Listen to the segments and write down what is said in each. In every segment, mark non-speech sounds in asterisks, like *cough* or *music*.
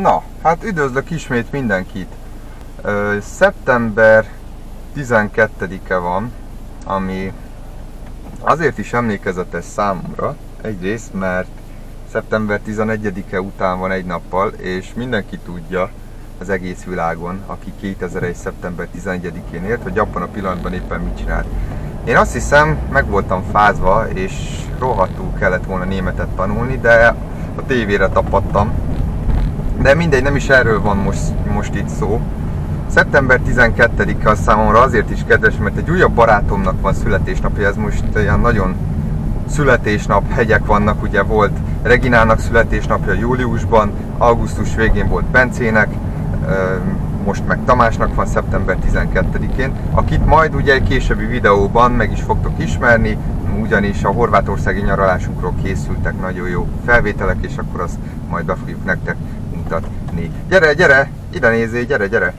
Na, hát üdvözlök ismét mindenkit. Szeptember 12-e van, ami azért is emlékezetes számomra, egyrészt, mert szeptember 11-e után van egy nappal, és mindenki tudja az egész világon, aki 2001. szeptember 11-én élt, hogy abban a pillanatban éppen mit csinált. Én azt hiszem, meg voltam fázva, és rohadtul kellett volna németet tanulni, de a tévére tapadtam, de mindegy, nem is erről van most, most itt szó. Szeptember 12-e a számomra azért is kedves, mert egy újabb barátomnak van születésnapja, ez most olyan nagyon születésnap hegyek vannak, ugye volt Reginának születésnapja júliusban, augusztus végén volt Bencének, most meg Tamásnak van szeptember 12-én, akit majd ugye egy későbbi videóban meg is fogtok ismerni, ugyanis a horvátországi nyaralásunkról készültek nagyon jó felvételek, és akkor azt majd be fogjuk nektek mutatni. Gyere, gyere, ide nézzél, gyere, gyere!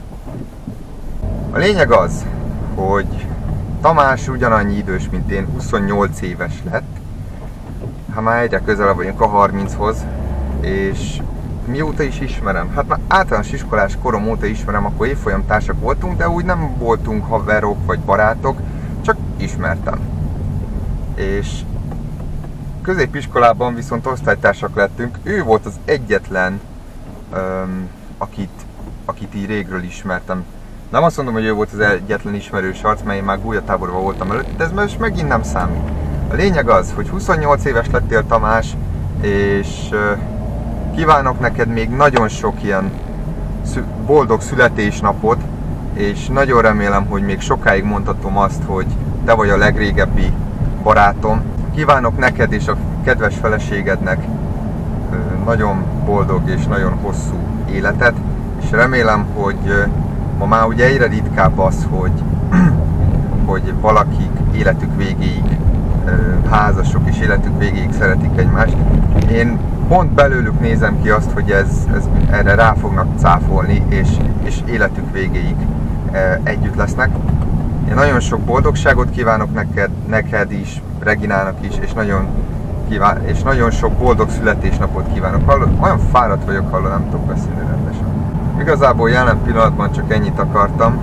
A lényeg az, hogy Tamás ugyanannyi idős, mint én, 28 éves lett, ha már egyre közelebb vagyunk a 30-hoz, és mióta is ismerem? Hát már általános iskolás korom óta ismerem, akkor évfolyam társak voltunk, de úgy nem voltunk haverok vagy barátok, csak ismertem. És középiskolában viszont osztálytársak lettünk, ő volt az egyetlen akit, akit így régről ismertem. Nem azt mondom, hogy ő volt az egyetlen ismerős arc, mert én már gólyatáborban voltam előtt, de ez most megint nem számít. A lényeg az, hogy 28 éves lettél Tamás, és kívánok neked még nagyon sok ilyen boldog születésnapot, és nagyon remélem, hogy még sokáig mondhatom azt, hogy te vagy a legrégebbi barátom. Kívánok neked és a kedves feleségednek nagyon boldog és nagyon hosszú életet, és remélem, hogy ma már ugye egyre ritkább az, hogy, *clears throat* hogy valakik életük végéig házasok és életük végéig szeretik egymást. Én pont belőlük nézem ki azt, hogy ez, ez erre rá fognak cáfolni, és, és életük végéig együtt lesznek. Én nagyon sok boldogságot kívánok neked, neked is, Reginának is, és nagyon kíván, és nagyon sok boldog születésnapot kívánok. Hallod, olyan fáradt vagyok, hallod, nem tudok beszélni rendesen. Igazából jelen pillanatban csak ennyit akartam.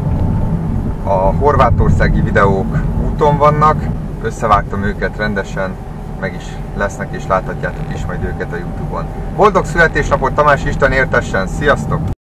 A horvátországi videók úton vannak, összevágtam őket rendesen, meg is lesznek, és láthatjátok is majd őket a Youtube-on. Boldog születésnapot Tamás Isten értessen, sziasztok!